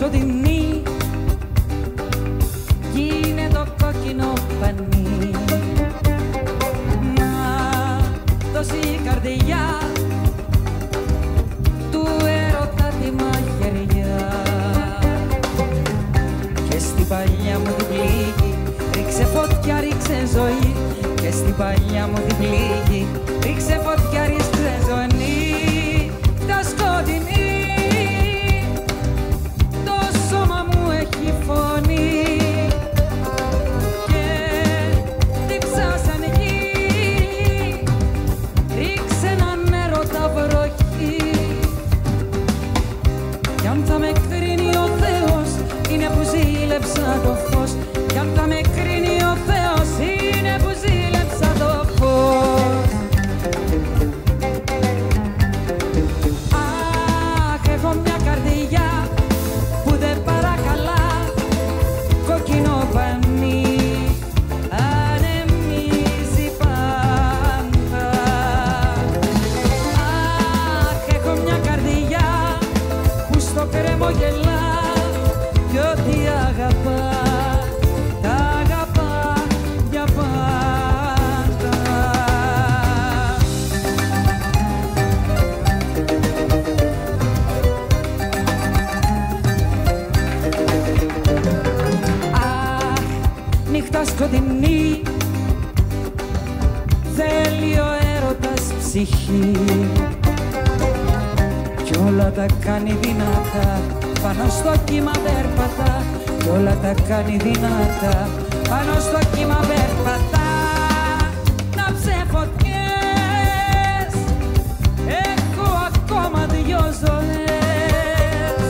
σκοτεινή κι είναι το κόκκινο πανί. Μα τόση καρδιά του έρωτα τη μαχαιριά και στην παλιά μου την πληγή ρίξε φωτιά, ρίξε ζωή. Και στην παλιά μου την πληγή με κρίνει ο Θεός. Είναι που ζήλεψα το φως. Κι αν θα με κρίνει ο Θεός σκοτεινή θέλει ο έρωτας ψυχή. Κι όλα τα κάνει δυνατά πάνω στο κύμα περπατά κι όλα τα κάνει δυνατά. Πάνω στο κύμα περπατά. Να φωτιές έχω ακόμα δυο ζωές.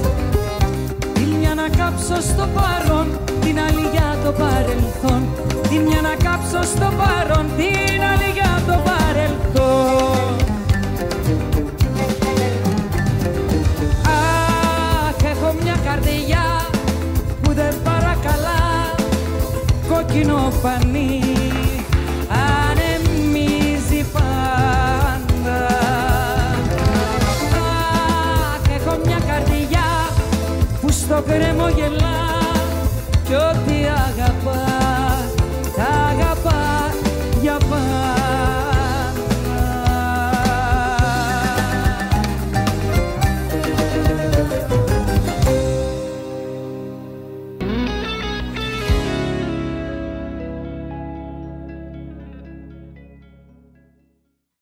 Τη μια να κάψω στο παρόν, την άλλη για το παρελθόν. Τη μια να κάψω στο παρόν, την άλλη κόκκινο πανί ανεμίζει πάντα. Αχ, έχω μια καρδιά που στο κρέμο γελά κι ό,τι